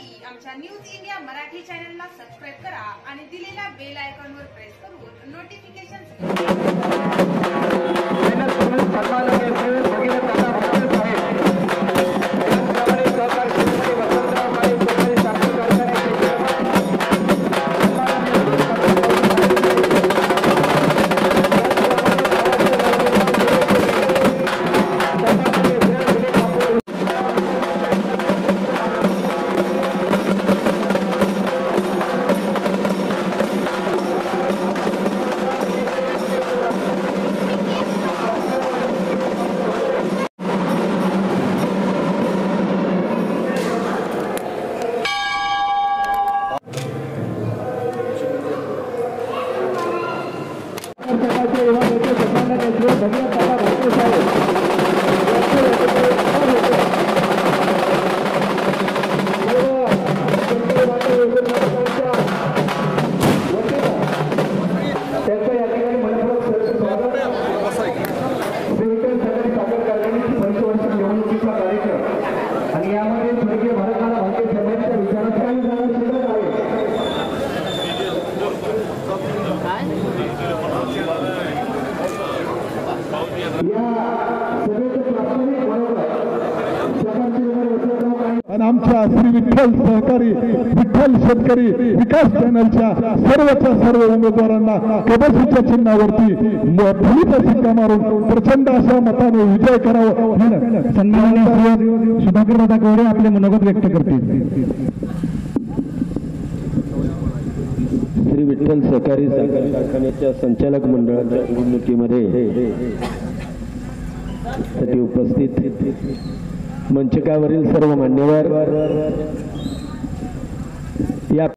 पाहण्यासाठी आमच्या news India Marathi चॅनलला सबस्क्राईब करा आणि दिलेल्या बेल आयकॉनवर प्रेस करून नोटिफिकेशन 前面的拍照的人过去拍我 आणि आमच्या श्री विठ्ठल सहकारी विठ्ठल शेतकरी विकास चॅनलच्या सर्वच्या सर्व उमेदवारांना कबसीच्या चिन्हावरती शिक्का मारून प्रचंड अशा मताने विजय करावं. सन्माननीय सुधाकर दादा गौडे आपले मनोगत व्यक्त करतील. श्री विठ्ठल सहकारी साखर कारखान्याच्या संचालक मंडळाच्या निवडणुकीमध्ये उपस्थित. मंचकावरील सर्व मान्यवर